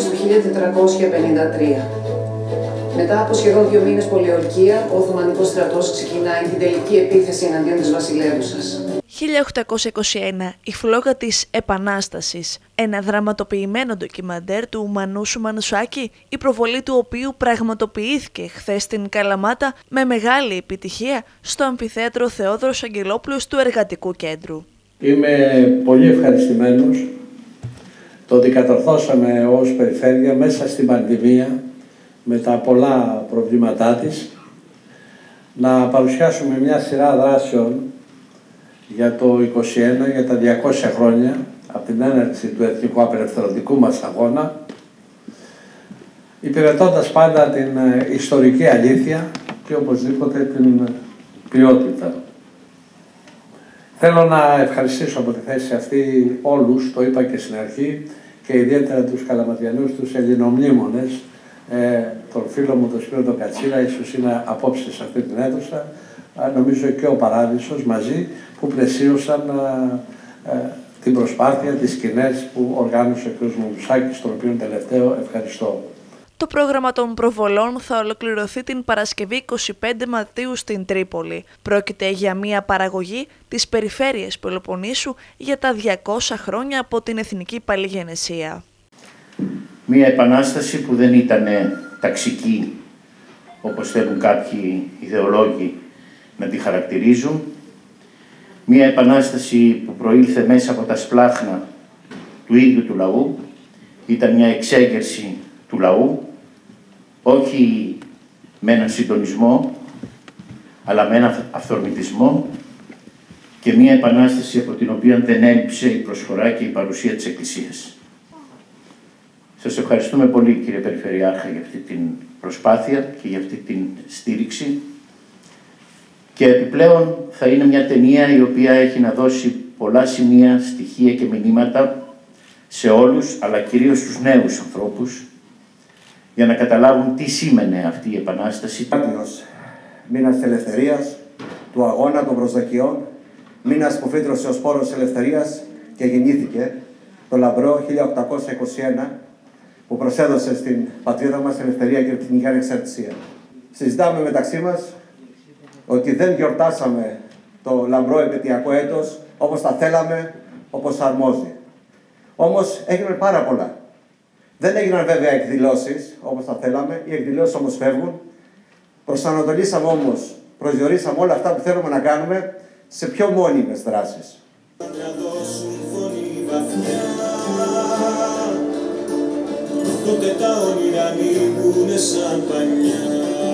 1453. Μετά από σχεδόν δύο μήνες πολιορκία, ο Οθωμανικός στρατός ξεκινάει την τελική επίθεση εναντίον της βασιλεύουσας. 1821 η φλόγα της Επανάστασης, ένα δραματοποιημένο ντοκιμαντέρ του Μανούσου Μανουσάκη, η προβολή του οποίου πραγματοποιήθηκε χθες στην Καλαμάτα με μεγάλη επιτυχία στο Αμφιθέατρο Θεόδωρος Αγγελόπουλος του Εργατικού Κέντρου. Είμαι πολύ ευχαριστημένος το ότι κατορθώσαμε ως περιφέρεια μέσα στην πανδημία με τα πολλά προβλήματά της να παρουσιάσουμε μια σειρά δράσεων για το 2021, για τα 200 χρόνια από την έναρξη του εθνικού απελευθερωτικού μας αγώνα υπηρετώντας πάντα την ε, ιστορική αλήθεια και οπωσδήποτε την ποιότητα. Θέλω να ευχαριστήσω από τη θέση αυτή όλους, το είπα και στην αρχή, και ιδιαίτερα τους καλαματιανούς, τους ελληνομνήμονες, ε, τον φίλο μου τον Σπύρο τον Κατσίρα, ίσως είναι απόψε σε αυτή την αίθουσα, νομίζω και ο Παράδεισος μαζί, που πλαισίωσαν ε, την προσπάθεια, τις σκηνές που οργάνωσε ο κ. Μουσάκης, τον οποίο τελευταίο ευχαριστώ. Το πρόγραμμα των προβολών θα ολοκληρωθεί την Παρασκευή 25 Μαρτίου στην Τρίπολη. Πρόκειται για μια παραγωγή της περιφέρειας Πελοποννήσου για τα 200 χρόνια από την Εθνική Παλιγενεσία. Μια επανάσταση που δεν ήταν ταξική, όπως θέλουν κάποιοι ιδεολόγοι να τη χαρακτηρίζουν. Μια επανάσταση που προήλθε μέσα από τα σπλάχνα του ίδιου του λαού. Ήταν μια εξέγερση του λαού όχι με έναν συντονισμό, αλλά με έναν αυθορμητισμό και μία επανάσταση από την οποία δεν έλειψε η προσφορά και η παρουσία της Εκκλησίας. Σας ευχαριστούμε πολύ κύριε Περιφερειάρχα για αυτή την προσπάθεια και για αυτή την στήριξη και επιπλέον θα είναι μια ταινία η οποία έχει να δώσει πολλά σημεία, στοιχεία και μηνύματα σε όλους, αλλά κυρίως στους νέους ανθρώπους, για να καταλάβουν τι σήμαινε αυτή η Επανάσταση. Άτινος μήνας ελευθερίας, του αγώνα των προσδοκιών, μήνας που φύτρωσε ο σπόρος της ελευθερίας και γεννήθηκε το λαμπρό 1821 που προσέδωσε στην πατρίδα μας ελευθερία και εθνική ανεξαρτησία. Συζητάμε μεταξύ μας ότι δεν γιορτάσαμε το λαμπρό επαιτειακό έτος όπως τα θέλαμε, όπως αρμόζει. Όμως έγιναν πάρα πολλά. Δεν έγιναν βέβαια εκδηλώσεις όπως θα θέλαμε, οι εκδηλώσεις όμως φεύγουν. Προσανατολίσαμε όμως, προσδιορίσαμε όλα αυτά που θέλουμε να κάνουμε σε πιο μόνιμες δράσεις. Τότε τα όνειρα σαν πανιά